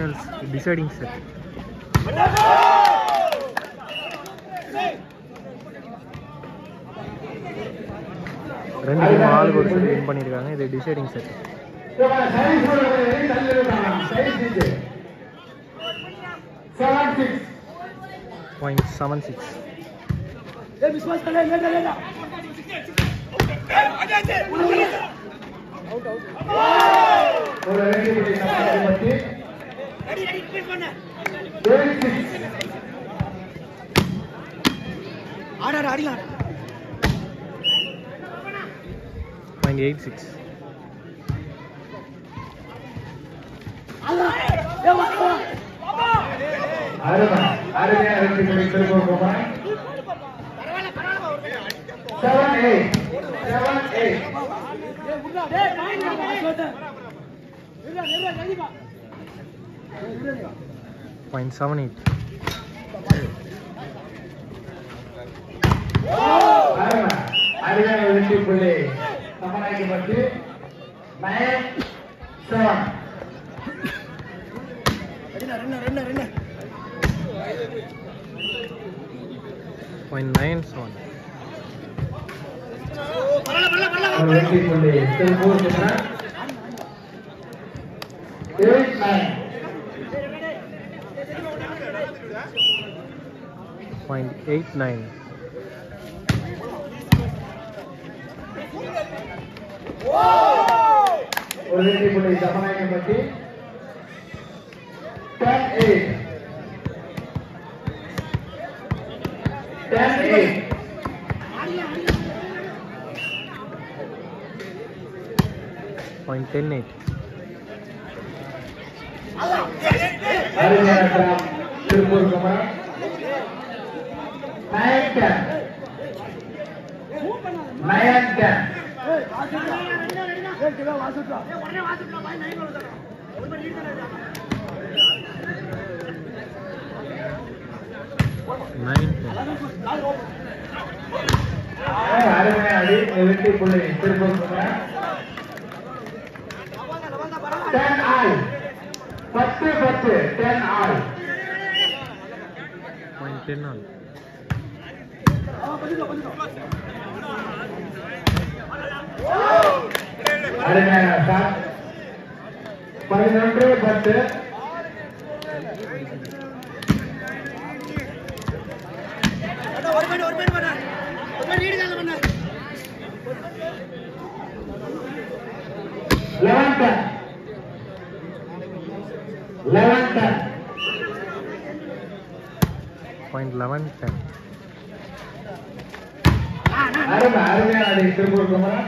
Finals deciding set ரெண்டு team ஆளுக்கு ஒரு செட் வின் பண்ணியிருக்காங்க. இது டிசைடிங் செட் சைஸ் தள்ளி விட்டாங்க சைஸ் இது seven six point seven six ஒரு ரெண்டு புள்ளி சமாளி பற்றி ஏழு சிக்ஸ் ஆடாடா அடிக்கலாம் பாயிண்ட் எயிட் சிக்ஸ் அருமை அருமையா ரெண்டு புள்ளி திரும்ப seven eight seven eight point seven eight அருமை அருமையான வெற்றி புள்ளி சமநாயக்கப்பட்டு nine seven point nine seven வெற்றி புள்ளி Tiruppur 0.89 Olympic Police pemain yang penting 10 8 10 8 point ten eight. Hari ini ada Cirebon kemarin. Nine ten nine ten nine அருமையான அடி வெற்றி புள்ளி திருப்பூர் குமார் டென் ஆல் பத்து பத்து ten all point ten all அருமையான shot பதினொன்று பத்து ஒரு ஒரு பண்ண ஒரு பண்ண பாயிண்ட் லெவன் டென் அருமை அருமையான அடி திருப்பூர் குமார்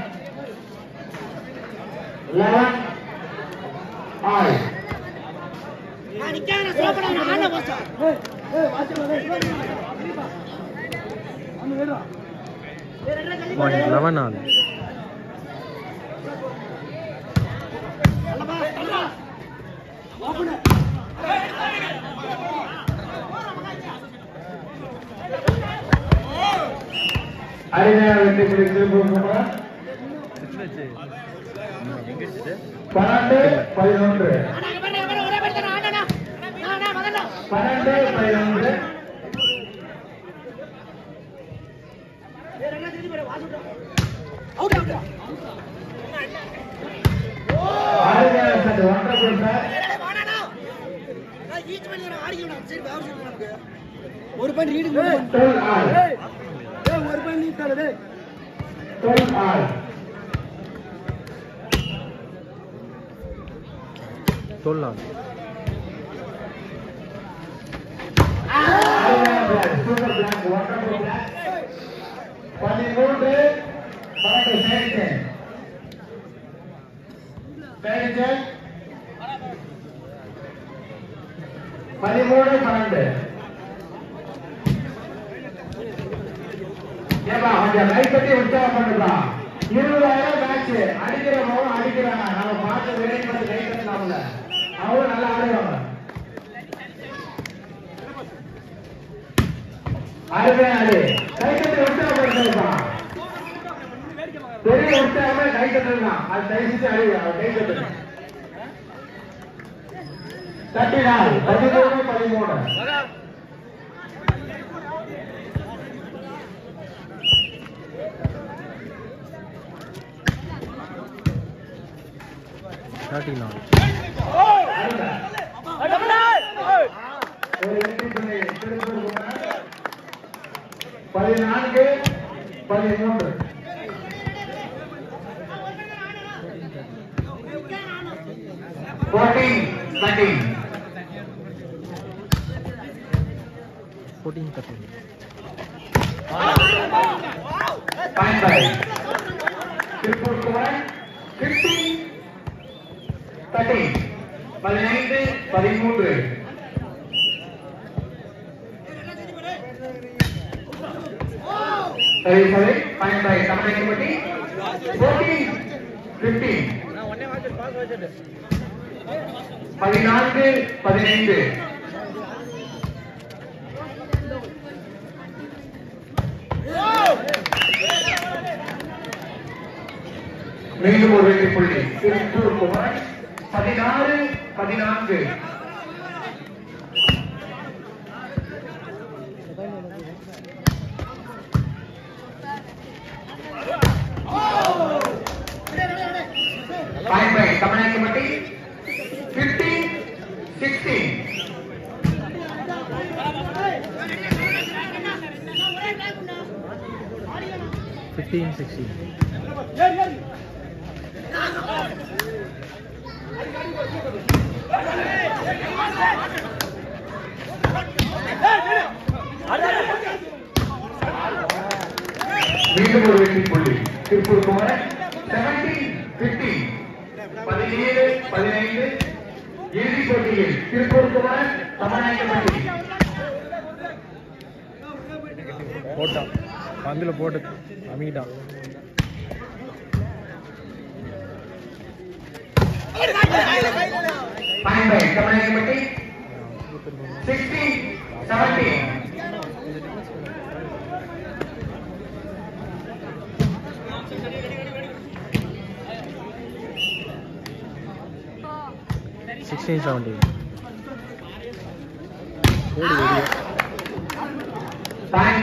லெவன் ஆல் நான் நிக்காத சோப்படா நான் வெற்றி பன்னெண்டு பதினொன்று ஒரே பேர் தானே ஆனா நான் நான் மகனா பன்னெண்டு பதினொன்று அவுட் அவுட் அருமையான சட்டு ஒன்றரை கொடுத்தார் ஒரு பண்ணி ரீடிங் டுவெல் ஆல் ஒரு பண்ணி தரது twelve all twelve all super block ஒன்றரை பிளாக் பதிமூன்று பன்னெண்டு சேரிச்சன் சேரிச்சன் பதிமூணு பன்னெண்டு ஏப்பா கொஞ்சம் கை உற்சாகம் பண்ணுப்பா. இருபதாயிரம் மேட்ச் அடிக்கிறவங்க அடிக்கிறாங்க நம்ம பார்த்து வேலை கை நல்லா ஆடுவாங்க. அருமையான ஆடு. கை கட்டி பெரிய உற்சாகமே கை அது தயவு செஞ்சு அடி கை தட்டினால் பதிமூணு பதிமூணு. தேர்ட்டி நாலு ஒரு வெற்றி புள்ளி திருப்பூர் குமரன். பதினான்கு பதிமூன்று ஃபோர்டீன் தேர்ட்டீன் ஃபோர்டீன் பதினைந்து பதிமூன்று சரி சரி ஃபைன் பை தமிழகப்பட்டி ஃபோர்டீன் ஃபிஃப்டீன் பதினான்கு பதினைந்து மீண்டும் ஒரு வெற்றி புள்ளி திருப்பூர் குமார் பதினாறு பதினான்கு Fine by தமிழகப்பட்டி fifteen sixteen fifteen sixteen மீண்டும் ஒரு வெற்றி புள்ளி. திருப்பூர் குமரன் செவன்டீன் பிப்டீன் பதினேழு பதினைந்து இறுதிப் போட்டியில் திருப்பூர் குமரன் தமிழ்நாட்டு போட்டான். பந்தில் போட்டு அமிக்கிட்டான். பாயிண்ட் பை தமிழ்நாட்டு sixteen seventeen sixteen seventeen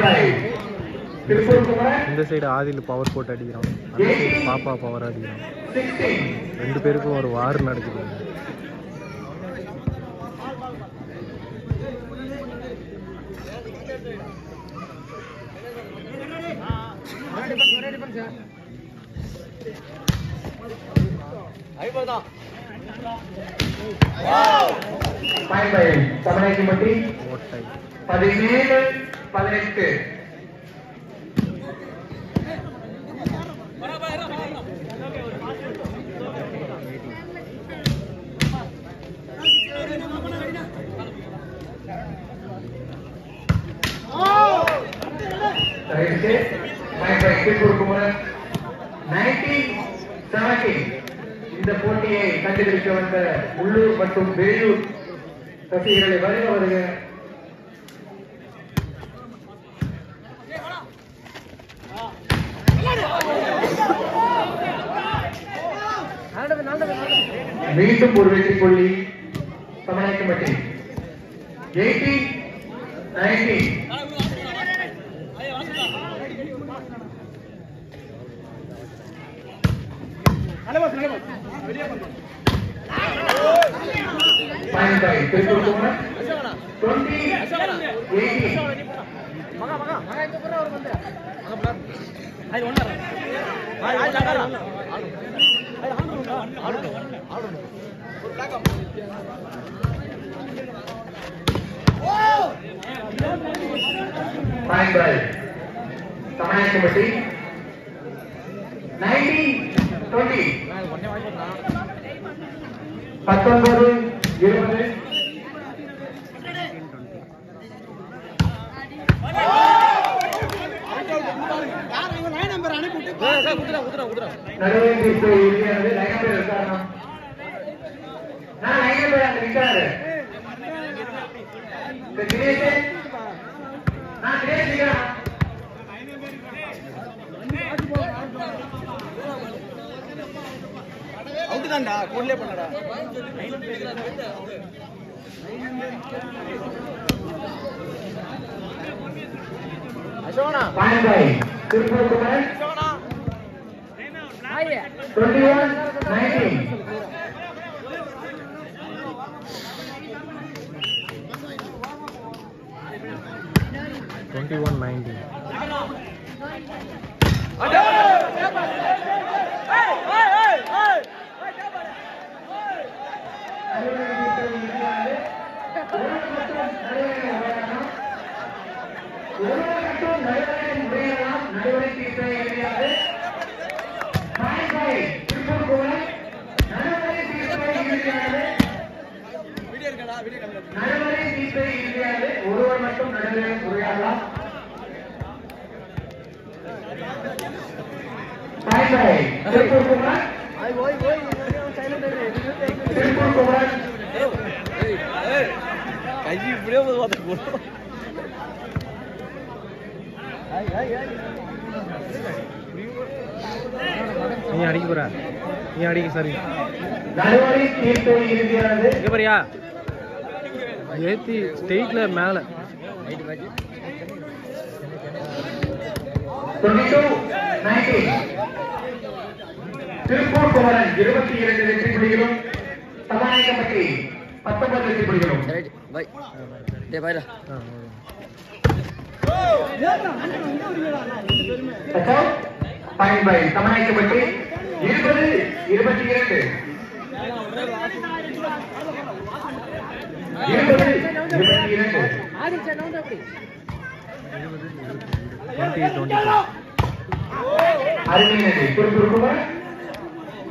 by Tiruppur Kumaran இந்த சைடு ஆதில பவர் போட்டு அடிக்கிறான். அந்த சைடு பாப்பா பவர் அடிக்கிறான். ரெண்டு பேருக்கும் ஒரு வார் நடக்குது. பதினேழு பதினெட்டு right point by Tiruppur Kumaran nineteen seventeen இந்த போட்டியை சேர்ந்த உள்ளூர் மற்றும் வெளியூர் ரசிகர்களை வருக வருக. மீண்டும் ஒரு வெற்றி புள்ளி தமிழ்நாட்டு மட்டி eighteen nineteen point by Tiruppur Kumaran twenty eighteen point பத்தொன்பது இருபது. நடுவே தீர்ப்பு இருக்கிறது லைன் நான் தினேஷ் நான் தினேஷ் தான்டா பண்ணடா twenty one nineteen twenty one twenty one nineteen ஒருவர் மட்டும் நடுவே உரையாடலாம் திருப்பூர் இப்படியே போது பார்த்து போடும் நீ அடிக்க போற. நீ அடிக்க சரி நடுவரை தீர்ப்பு இறுதியானது இங்க பாரியா. ஏத்தி ஸ்டெயிட்ல மேல. 22 19 திருப்பூர் குமரன் இருபத்தி இரண்டு வெற்றி புள்ளிகளும் சபாநாயகப்பட்டி பத்தொன்பது வெற்றி புள்ளிகளும். பை டே பைரா பாயிண்ட் பை சபாநாயகப்பட்டி இருபது இருபத்தி இரண்டு. இருபது இருபத்தி இரண்டு அருமையினது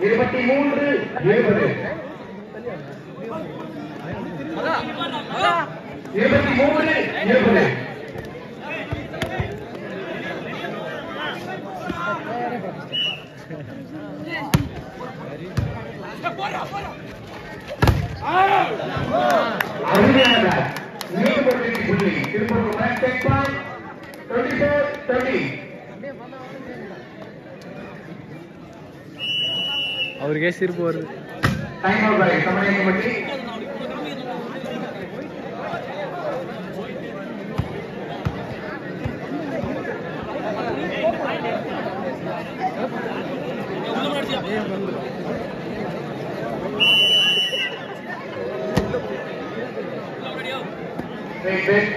இருபத்தி மூன்று இருபது இருபத்தி மூன்று இருபது போறா மீண்டும் ஒரு வெற்றி புள்ளி திருப்பூர் பாயிண்ட் டுவெண்ட்டி ஃபோர் அவருக்கே சிரிப்பு வருது டைம் அவுட் பை பற்றி Wait, wait.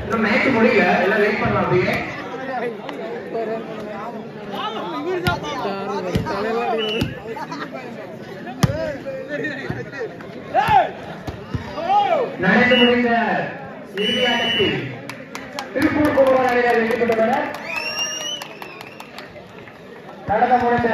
இன்னும் மேட்ச் முடியல. எல்லாம் வெயிட் பண்ணலாம் அப்படியே. நடந்து முடிந்த இறுதி ஆட்டத்தில் திருப்பூர் குமரன் அணியினர் வெற்றி பெற்றனர் நடந்து முடிந்த